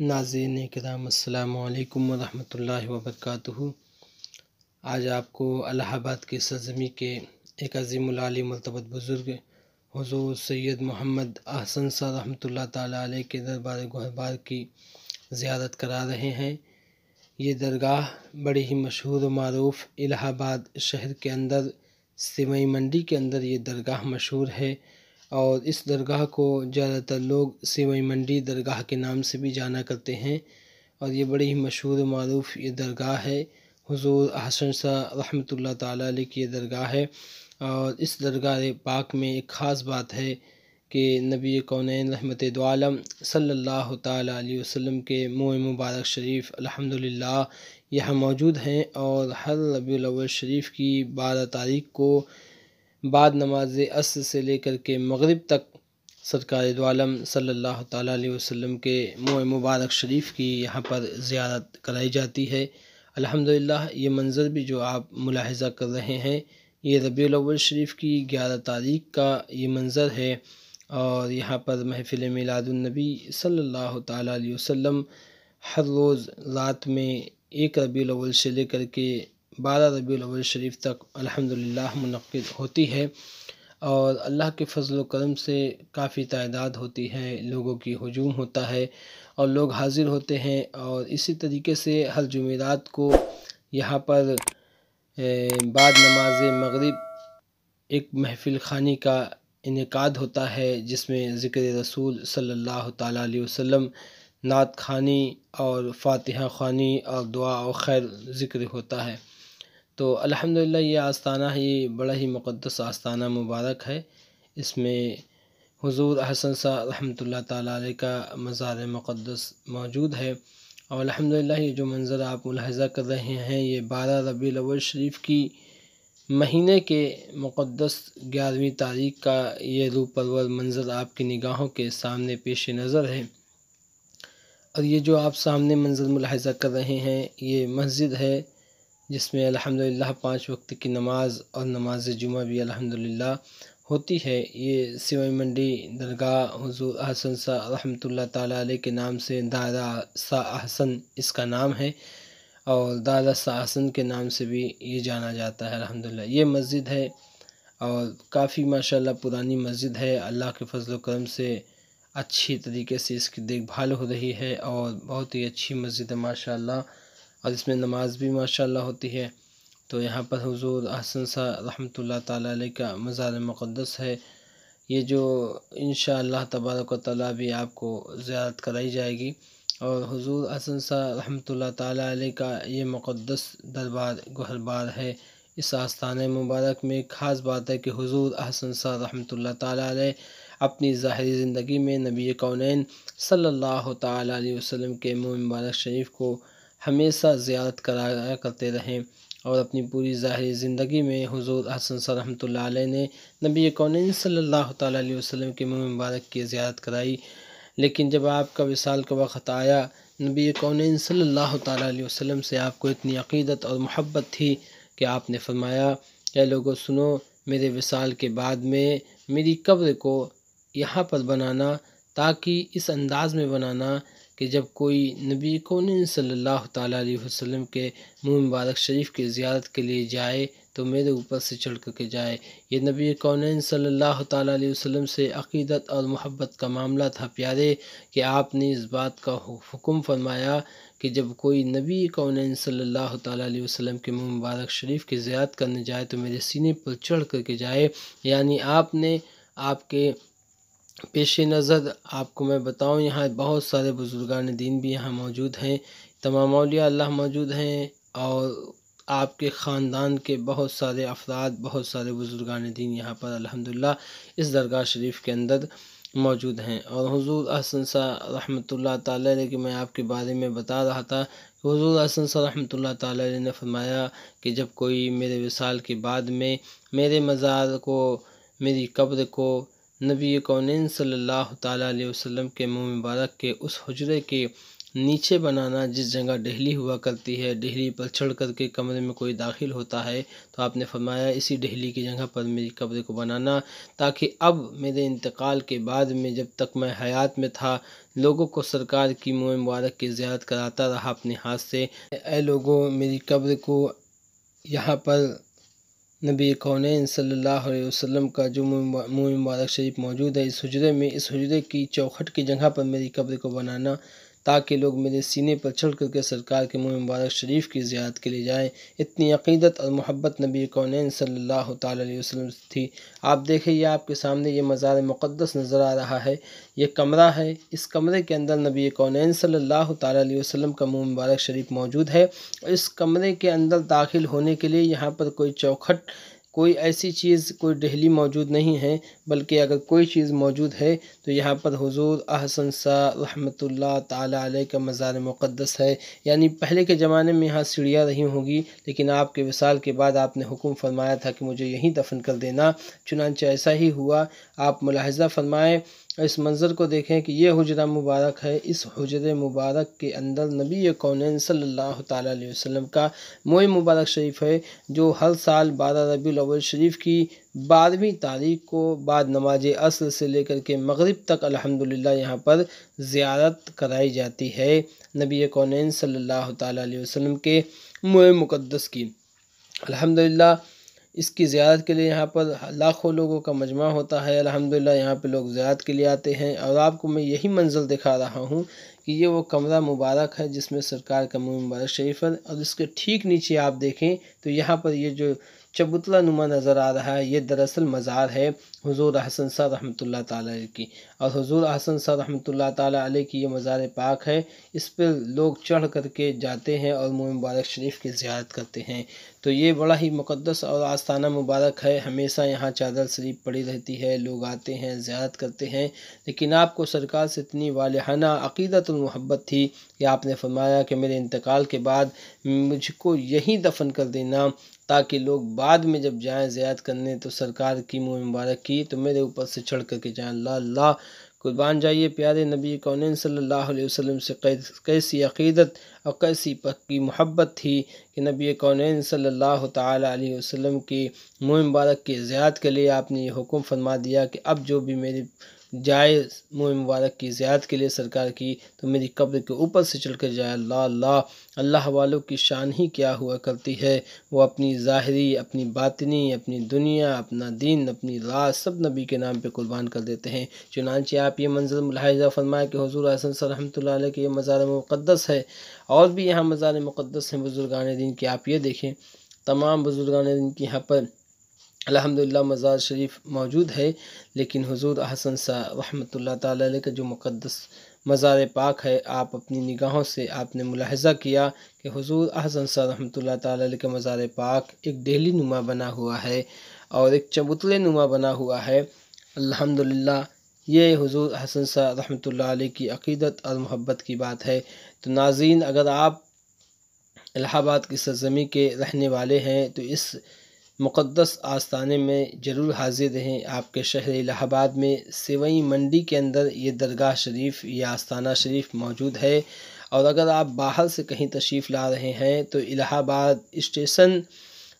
ناظرین کرام السلام علیکم ورحمۃ اللہ وبرکاتہ۔ آج آپ کو الہ آباد کی سرزمی کے ایک عظیم العالی مرتبت بزرگ حضور سید محمد احسن سا رحمۃ اللہ تعالیٰ علیہ کے دربار گہربار کی زیارت کرا رہے ہیں۔ یہ درگاہ بڑی ہی مشہور و معروف الہ آباد شہر کے اندر سوئی منڈی کے اندر یہ درگاہ مشہور ہے۔ اور اس درگاہ کو زیادہ تر لوگ سیوئی منڈی درگاہ کے نام سے بھی جانا کرتے ہیں اور یہ بڑی ہی مشہور و معروف یہ درگاہ ہے۔ حضور حسن شاہ رحمۃ اللہ تعالیٰ علیہ کی یہ درگاہ ہے۔ اور اس درگاہ پاک میں ایک خاص بات ہے کہ نبی کونین رحمت دعالم صلی اللہ تعالیٰ علیہ وسلم کے منہ مبارک شریف الحمد للہ یہاں موجود ہیں اور ہر ربیع الاول شریف کی بارہ تاریخ کو بعد نماز عصر سے لے کر کے مغرب تک سرکار دعالم صلی اللہ تعالیٰ علیہ وسلم کے منہ مبارک شریف کی یہاں پر زیارت کرائی جاتی ہے۔ الحمدللہ، یہ منظر بھی جو آپ ملاحظہ کر رہے ہیں، یہ ربیع الاول شریف کی گیارہ تاریخ کا یہ منظر ہے۔ اور یہاں پر محفل میلاد النبی صلی اللہ تعالیٰ علیہ وسلم ہر روز رات میں ایک ربیع الاول سے لے کر کے بارہ ربیع الاول شریف تک الحمدللہ منعقد ہوتی ہے اور اللہ کے فضل و کرم سے کافی تعداد ہوتی ہے، لوگوں کی ہجوم ہوتا ہے اور لوگ حاضر ہوتے ہیں اور اسی طریقے سے ہر جمعرات کو یہاں پر بعد نماز مغرب ایک محفل خانی کا انعقاد ہوتا ہے، جس میں ذکر رسول صلی اللہ تعالیٰ علیہ وسلم، نعت خوانی اور فاتحہ خوانی اور دعا و خیر ذکر ہوتا ہے۔ تو الحمدللہ یہ آستانہ ہی بڑا ہی مقدس آستانہ مبارک ہے۔ اس میں حضور حسن سا رحمۃ اللہ تعالیٰ علیہ کا مزار مقدس موجود ہے۔ اور الحمدللہ یہ جو منظر آپ ملاحظہ کر رہے ہیں، یہ بارہ ربیع الاول شریف کی مہینے کے مقدس گیارہویں تاریخ کا یہ روح پرور منظر آپ کی نگاہوں کے سامنے پیش نظر ہے۔ اور یہ جو آپ سامنے منظر ملاحظہ کر رہے ہیں، یہ مسجد ہے۔ جس میں الحمدللہ پانچ وقت کی نماز اور نماز جمعہ بھی الحمدللہ ہوتی ہے۔ یہ سوئی منڈی درگاہ حضور احسن سا رحمۃ اللہ تعالیٰ علیہ کے نام سے دارا سا احسن اس کا نام ہے اور دارا سا احسن کے نام سے بھی یہ جانا جاتا ہے الحمدللہ۔ یہ مسجد ہے اور کافی ماشاءاللہ پرانی مسجد ہے۔ اللہ کے فضل و کرم سے اچھی طریقے سے اس کی دیکھ بھال ہو رہی ہے اور بہت ہی اچھی مسجد ہے ماشاءاللہ۔ اور اس میں نماز بھی ماشاءاللہ ہوتی ہے۔ تو یہاں پر حضور احسن سا رحمۃ اللہ تعالیٰ علیہ کا مزار مقدس ہے۔ یہ جو انشاءاللہ تبارک و تعالیٰ بھی آپ کو زیارت کرائی جائے گی۔ اور حضور احسن سا رحمۃ اللہ تعالیٰ علیہ کا یہ مقدس دربار گہر بار ہے۔ اس آستان مبارک میں ایک خاص بات ہے کہ حضور احسن سا رحمۃ اللہ تعالیٰ علیہ اپنی ظاہری زندگی میں نبی کونین صلی اللہ تعالیٰ علیہ وسلم کے منہ مبارک شریف کو ہمیشہ زیارت کرایا کرتے رہیں اور اپنی پوری ظاہری زندگی میں حضور حسن صلی رحمۃ اللہ علیہ نے نبی کونین صلی اللہ تعالیٰ علیہ وسلم کے منہ مبارک کی زیارت کرائی۔ لیکن جب آپ کا وصال کا وقت آیا، نبی کونین صلی اللہ تعالیٰ علیہ وسلم سے آپ کو اتنی عقیدت اور محبت تھی کہ آپ نے فرمایا کہ لوگوں سنو، میرے وصال کے بعد میں میری قبر کو یہاں پر بنانا تاکہ اس انداز میں بنانا کہ جب کوئی نبی کون صلی اللہ تعالیٰ علیہ وسلم کے منہ مبارک شریف کی زیارت کے لیے جائے تو میرے اوپر سے چڑھ کر کے جائے۔ یہ نبی کون صلی اللہ تعالیٰ علیہ وسلم سے عقیدت اور محبت کا معاملہ تھا۔ پیارے، کہ آپ نے اس بات کا حکم فرمایا کہ جب کوئی نبی کون صلی اللہ تعالیٰ علیہ وسلم کے منہ مبارک شریف کی زیارت کرنے جائے تو میرے سینے پر چڑھ کر کے جائے۔ یعنی آپ نے آپ کے پیش نظر آپ کو میں بتاؤں، یہاں بہت سارے بزرگان دین بھی یہاں موجود ہیں۔ تمام اولیاء اللہ موجود ہیں اور آپ کے خاندان کے بہت سارے افراد، بہت سارے بزرگان دین یہاں پر الحمدللہ اس درگاہ شریف کے اندر موجود ہیں۔ اور حضور احسن سا رحمۃ اللہ تعالیٰ علیہ کہ میں آپ کے بارے میں بتا رہا تھا کہ حضور احسن سا رحمۃ اللہ تعالیٰ علیہ نے فرمایا کہ جب کوئی میرے وصال کے بعد میں میرے مزار کو، میری قبر کو نبی کونین صلی اللہ تعالیٰ علیہ وسلم کے منہ مبارک کے اس حجرے کے نیچے بنانا جس جگہ ڈہلی ہوا کرتی ہے، ڈہلی پر چڑھ کر کے کمرے میں کوئی داخل ہوتا ہے تو آپ نے فرمایا اسی ڈہلی کی جگہ پر میری قبر کو بنانا تاکہ اب میرے انتقال کے بعد میں جب تک میں حیات میں تھا، لوگوں کو سرکار کی منہ مبارک کی زیارت کراتا رہا اپنے ہاتھ سے۔ اے لوگوں، میری قبر کو یہاں پر نبی کونین صلی اللہ علیہ وسلم کا جو منہ مبارک شریف موجود ہے، اس حجرے میں، اس حجرے کی چوکھٹ کی جگہ پر میری قبر کو بنانا تاکہ لوگ میرے سینے پر چڑھ کر کے سرکار کے منہ مبارک شریف کی زیارت کے لیے جائیں۔ اتنی عقیدت اور محبت نبی کونین صلی اللہ تعالی علیہ وسلم تھی۔ آپ دیکھیں، یہ آپ کے سامنے یہ مزار مقدس نظر آ رہا ہے۔ یہ کمرہ ہے۔ اس کمرے کے اندر نبی کونین صلی اللہ تعالی علیہ وسلم کا منہ مبارک شریف موجود ہے۔ اس کمرے کے اندر داخل ہونے کے لیے یہاں پر کوئی چوکھٹ، کوئی ایسی چیز، کوئی ڈہلی موجود نہیں ہے۔ بلکہ اگر کوئی چیز موجود ہے تو یہاں پر حضور احسن سا رحمۃ اللہ تعالیٰ علیہ کا مزار مقدس ہے۔ یعنی پہلے کے زمانے میں یہاں سیڑھیاں رہی ہوں گی لیکن آپ کے وصال کے بعد آپ نے حکم فرمایا تھا کہ مجھے یہیں دفن کر دینا۔ چنانچہ ایسا ہی ہوا۔ آپ ملاحظہ فرمائیں، اس منظر کو دیکھیں کہ یہ حجرہ مبارک ہے۔ اس حجر مبارک کے اندر نبی کونین صلی اللہ تعالیٰ علیہ وسلم کا موئی مبارک شریف ہے، جو ہر سال بارہ ربی الاول شریف کی بارہویں تاریخ کو بعد نماز اصل سے لے کر کے مغرب تک الحمدللہ یہاں پر زیارت کرائی جاتی ہے۔ نبی کونین صلی اللہ تعالیٰ علیہ وسلم کے موئے مقدس کی۔ الحمدللہ، اس کی زیارت کے لیے یہاں پر لاکھوں لوگوں کا مجمع ہوتا ہے۔ الحمدللہ، یہاں پہ لوگ زیارت کے لیے آتے ہیں۔ اور آپ کو میں یہی منزل دکھا رہا ہوں کہ یہ وہ کمرہ مبارک ہے جس میں سرکار کا مبارک شریف ہے۔ اور اس کے ٹھیک نیچے آپ دیکھیں تو یہاں پر یہ جو چبتلا نما نظر آ رہا ہے، یہ دراصل مزار ہے حضور حسن صاحب رحمۃ اللہ تعالیٰ علیہ کی۔ اور حضور حسن صاحب رحمۃ اللہ تعالیٰ علیہ کی یہ مزار پاک ہے، اس پر لوگ چڑھ کر کے جاتے ہیں اور منہ مبارک شریف کی زیارت کرتے ہیں۔ تو یہ بڑا ہی مقدس اور آستانہ مبارک ہے۔ ہمیشہ یہاں چادر شریف پڑی رہتی ہے، لوگ آتے ہیں، زیارت کرتے ہیں۔ لیکن آپ کو سرکار سے اتنی والہانہ عقیدت المحبت تھی کہ آپ نے فرمایا کہ میرے انتقال کے بعد مجھ کو یہیں دفن کر دینا تاکہ لوگ بعد میں جب جائیں زیارت کرنے، تو سرکار کی منہ مبارک کی، تو میرے اوپر سے چڑھ کر کے جائیں۔ اللہ اللہ۔ قربان جائیے پیارے نبی کونین صلی اللہ علیہ وسلم سے۔ کیسی عقیدت اور کیسی پکی محبت تھی کہ نبی کونین صلی اللہ تعالیٰ علیہ وسلم کی منہ مبارک کی زیارت کے لیے آپ نے یہ حکم فرما دیا کہ اب جو بھی میری جائے منہ مبارک کی زیارت کے لیے سرکار کی، تو میری قبر کے اوپر سے چل کر جائے۔ اللہ اللہ اللہ والوں کی شان ہی کیا ہوا کرتی ہے۔ وہ اپنی ظاہری، اپنی باطنی، اپنی دنیا، اپنا دین، اپنی راز سب نبی کے نام پہ قربان کر دیتے ہیں۔ چنانچہ آپ یہ منظر ملاحظہ فرمائے کہ حضور حسن صلی رحمۃ اللہ علیہ کے یہ مزار مقدس ہے۔ اور بھی یہاں مزار مقدس ہیں بزرگان دین کی آپ یہ دیکھیں۔ تمام بزرگان دین کی یہاں پر الحمدللہ مزار شریف موجود ہے، لیکن حضور حسن سا رحمۃ اللہ تعالیٰ علیہ کا جو مقدس مزار پاک ہے، آپ اپنی نگاہوں سے آپ نے ملاحظہ کیا کہ حضور حسن سا رحمۃ اللہ تعالیٰ علیہ کا مزار پاک ایک دہلی نما بنا ہوا ہے اور ایک چبوتلے نما بنا ہوا ہے۔ الحمدللہ، یہ حضور حسن سا رحمۃ اللہ علیہ کی عقیدت اور محبت کی بات ہے۔ تو ناظرین، اگر آپ الہ آباد کی سرزمی کے رہنے والے ہیں، تو اس مقدس آستانے میں ضرور حاضر رہیں۔ آپ کے شہر الہ آباد میں سوئی منڈی کے اندر یہ درگاہ شریف یا آستانہ شریف موجود ہے۔ اور اگر آپ باہر سے کہیں تشریف لا رہے ہیں تو الہ آباد اسٹیشن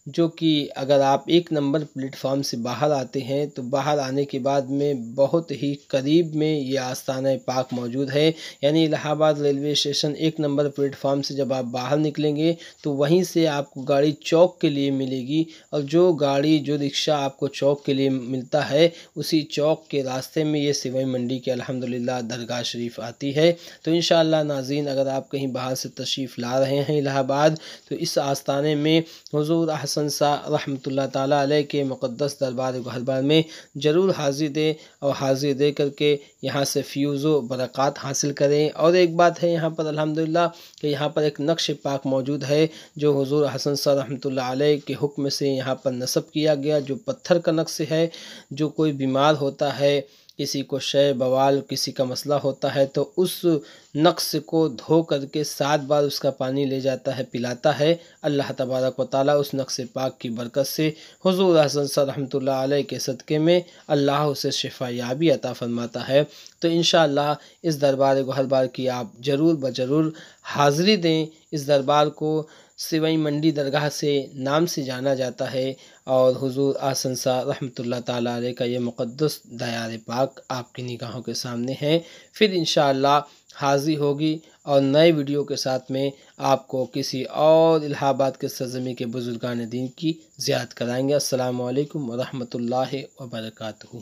جو کہ اگر آپ ایک نمبر پلیٹ فارم سے باہر آتے ہیں، تو باہر آنے کے بعد میں بہت ہی قریب میں یہ آستانہ پاک موجود ہے۔ یعنی الہ آباد ریلوے اسٹیشن ایک نمبر پلیٹ فارم سے جب آپ باہر نکلیں گے، تو وہیں سے آپ کو گاڑی چوک کے لیے ملے گی۔ اور جو گاڑی، جو رکشہ آپ کو چوک کے لیے ملتا ہے، اسی چوک کے راستے میں یہ سوئی منڈی کے الحمدللہ درگاہ شریف آتی ہے۔ تو انشاءاللہ ناظرین، اگر آپ کہیں باہر سے تشریف لا رہے ہیں الہ آباد، تو اس آستانے میں حضور احسن سا رحمۃ اللہ تعالیٰ علیہ کے مقدس دربار گھر میں ضرور حاضر دیں اور حاضر دے کر کے یہاں سے فیوز و برکات حاصل کریں۔ اور ایک بات ہے یہاں پر الحمدللہ کہ یہاں پر ایک نقش پاک موجود ہے جو حضور حسن سا رحمۃ اللہ علیہ کے حکم سے یہاں پر نصب کیا گیا، جو پتھر کا نقش ہے، جو کوئی بیمار ہوتا ہے کسی کو شے، بوال، کسی کا مسئلہ ہوتا ہے تو اس نقص کو دھو کر کے سات بار اس کا پانی لے جاتا ہے، پلاتا ہے۔ اللہ تبارک و تعالیٰ اس نقص پاک کی برکت سے حضور حسن صلی رحمۃ اللہ علیہ کے صدقے میں اللہ اسے شفا یابی عطا فرماتا ہے۔ تو انشاءاللہ اس دربار کو ہر بار کی آپ ضرور بضرور حاضری دیں۔ اس دربار کو سوئی منڈی درگاہ سے نام سے جانا جاتا ہے اور حضور آسنسا رحمۃ اللہ تعالیٰ علیہ کا یہ مقدس دیار پاک آپ کی نگاہوں کے سامنے ہے۔ پھر انشاءاللہ حاضری ہوگی اور نئے ویڈیو کے ساتھ میں آپ کو کسی اور الہ آباد کے سرزمی کے بزرگان دین کی زیاد کرائیں گے۔ السلام علیکم ورحمۃ اللہ وبرکاتہ۔